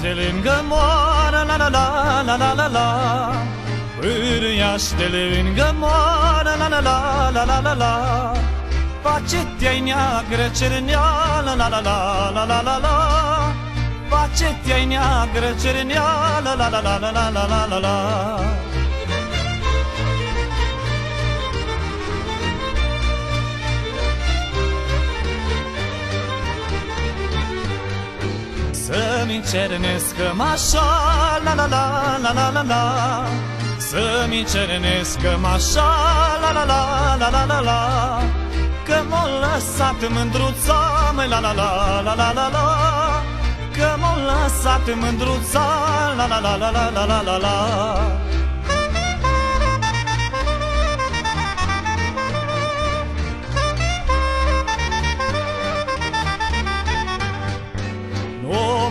de lângă moară, la la la la la la la de lângă moară, la la la la la la la neagră cerneală, la la la la la la la Face te-ai neagră cerneală, la la la la la la la la la Să-mi cernesc așa, la la la la la la la Să-mi cernesc așa, la la la la la la la Că m-a lăsat mândruța, măi la la la la la la la Că m-a lăsat mândruța, la la la la la la la la la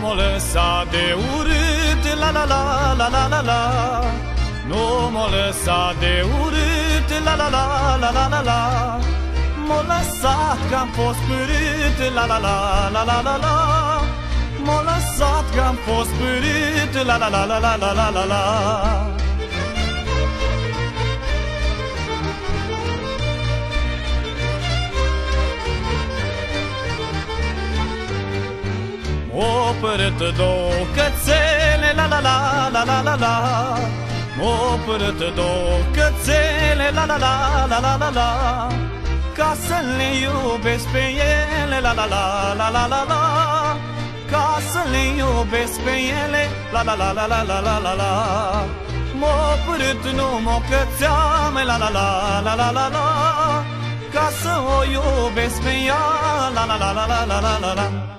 m-a lăsat de urât, la la la la la la la Nu m-a lăsat de urât, la la la la la la la M-a lăsat că-am fost părât, la la la la la la la M-a lăsat că-am fost părât, la la la la la la la la la O părât două cățele, la la la la la la la O părât două cățele, la la la la la la la Ca să le iubesc pe ele, la la la la la la la Ca să le iubesc pe ele, la la la la la la la la la M-o părât nu m-o cățeame, la la la la la la la Ca să o iubesc pe ea, la la la la la la la la